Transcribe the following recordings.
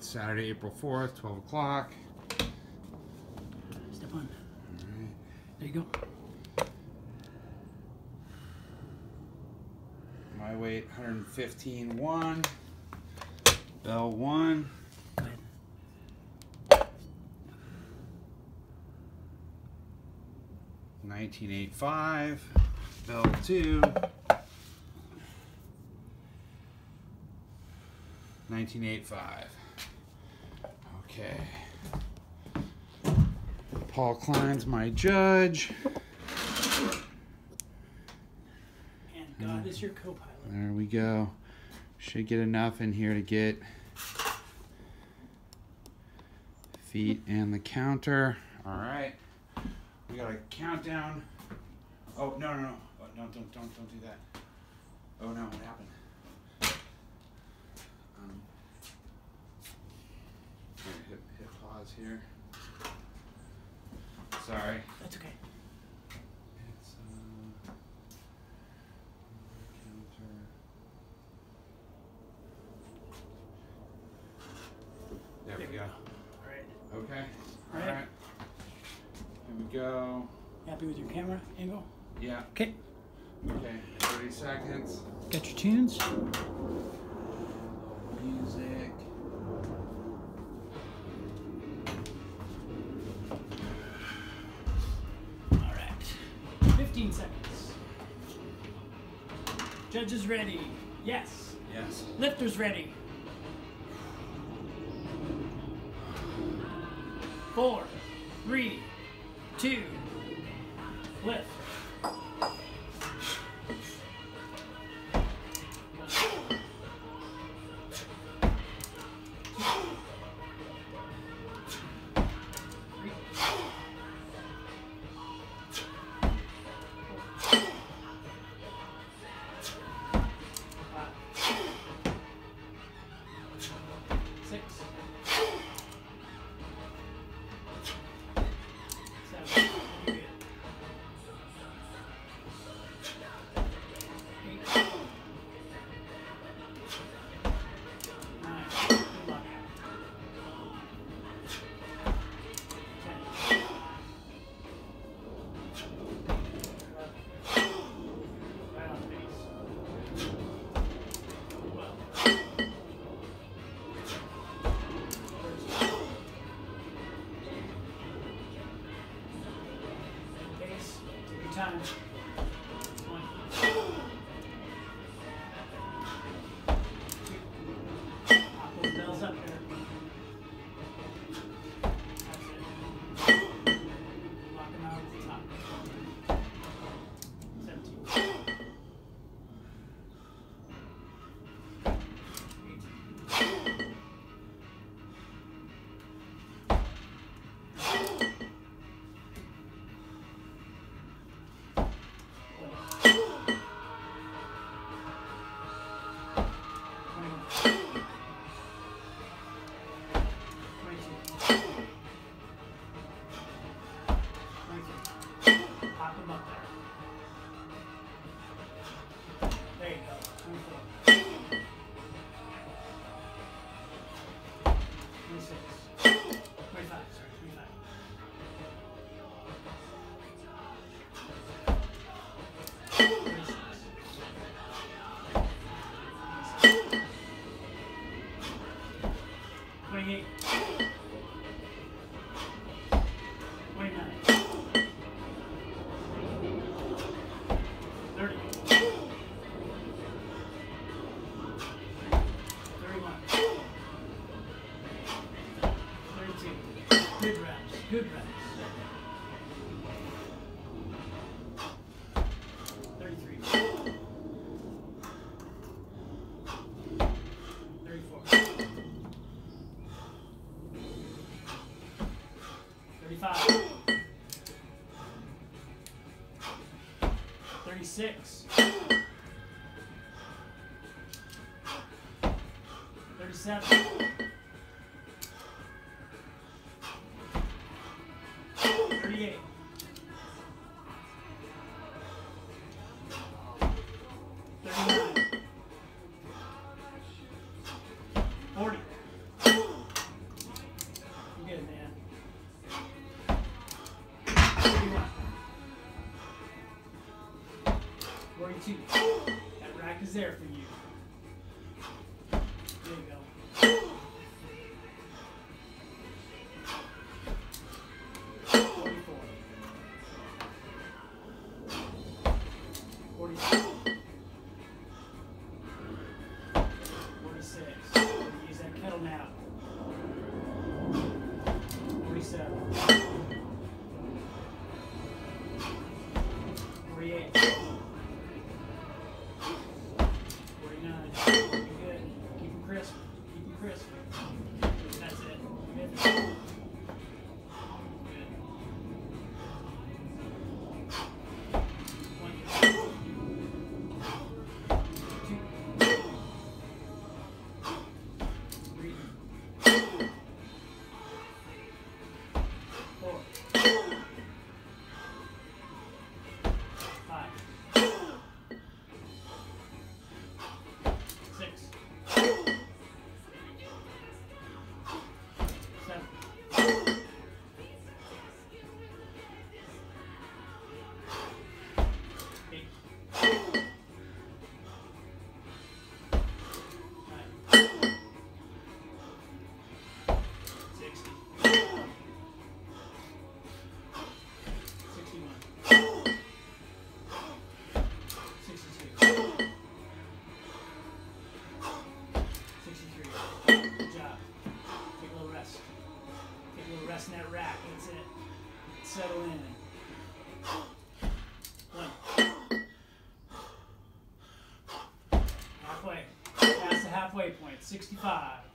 Saturday, April 4th, 12 o'clock. Step on. There you go. My weight 115 1. Bell 1. Go ahead. Nineteen eight five, Bell two. Nineteen eight five. Okay. Paul Klein's my judge. And God is your co-pilot. There we go. Should get enough in here to get feet and the counter. All right. We got a countdown. Oh no no no! Oh, no don't don't don't do that. Oh no! What happened? Here. Sorry. That's okay. It's uh, counter. There, we go. All right. Okay. All All right. right. Here we go. Happy with your camera angle? Yeah. Okay. Okay. Thirty seconds. Got your tunes? 15 seconds. Judges ready. Yes. Yes. Lifters ready. Four, three, two, take Good runs. 33. 34. 35. 36. 37. There for you. There you go. Forty-four. Forty-six. Forty-six. Use that kettle now. 65.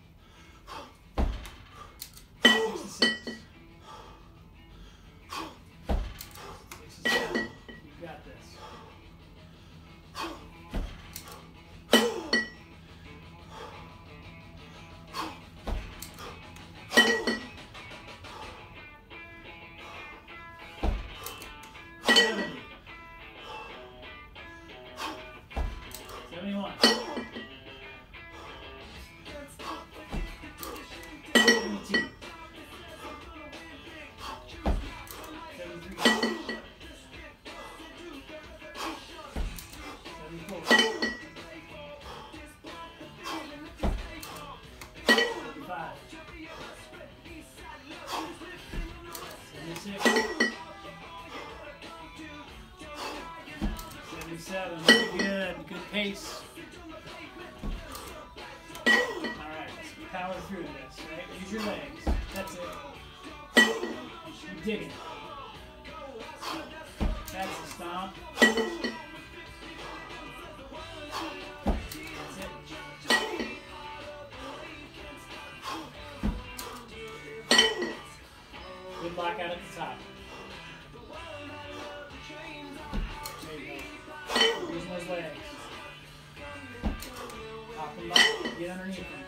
76, 77. Good, good pace. All right, power through this, right? Use your legs. That's it. You dig it. Lock out at the top. Using those legs. Them up. Get underneath them.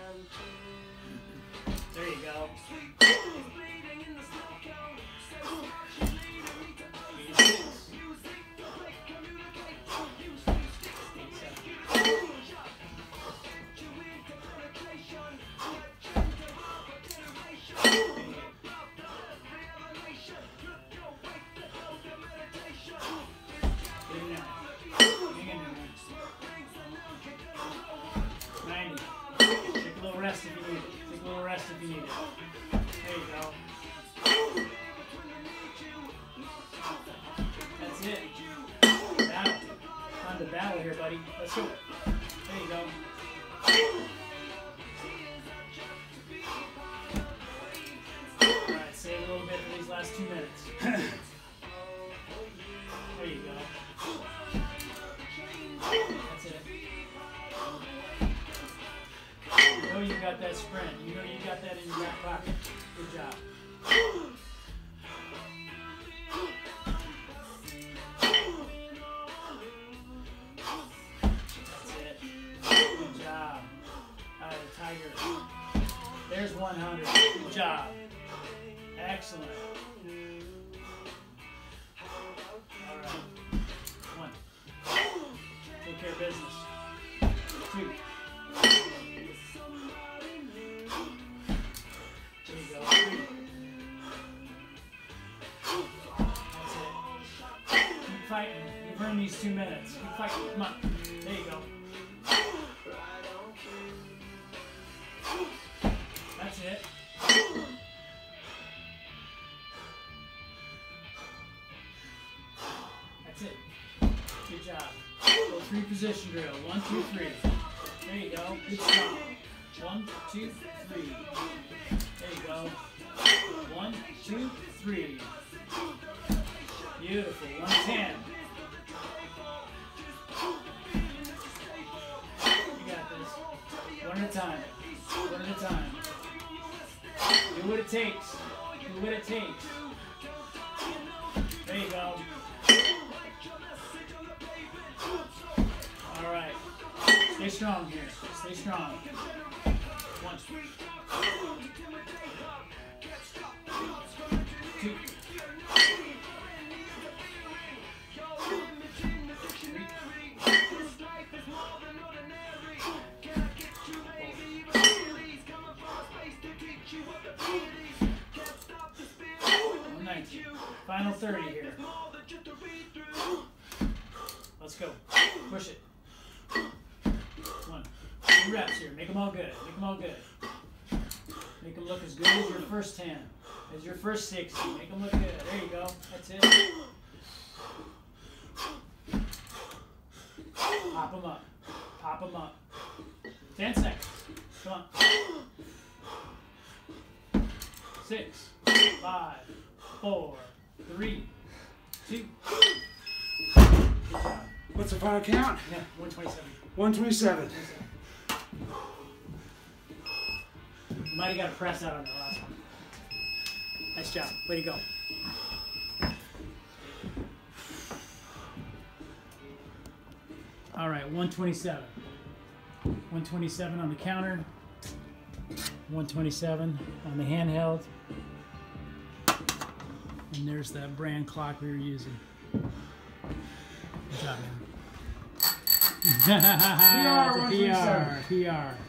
Buddy. There you go. Alright, save a little bit for these last two minutes. there you go. That's it. You know oh, you got that sprint. You know you got that in your back pocket. Good job. Good job. Excellent. All right. One. Take care of business. Two. There you go. Three. That's it. Keep fighting. You've earned these two minutes. Keep fighting. Come on. There you go. That's it. Three position drill. One, two, three. There you go. Good job. One, two, three. There you go. One, two, three. Beautiful. One ten. You got this. One at a time. One at a time. Do what it takes. Do what it takes. Stay strong here. Stay strong. One. Two. Final 30 here. Let's go. Push it. One. Two reps here. Make them all good. Make them all good. Make them look as good as your first 10. As your first 60. Make them look good. There you go. That's it. Pop them up. Pop them up. 10 seconds. Come on. Six, five, four, three, two. Good job. What's the final count? Yeah, 127. 127. You might have got a press out on the last one. Nice job. Way to go. All right, 127. 127 on the counter. 127 on the handheld. And there's that brand clock we were using. Good job, man. A PR, PR.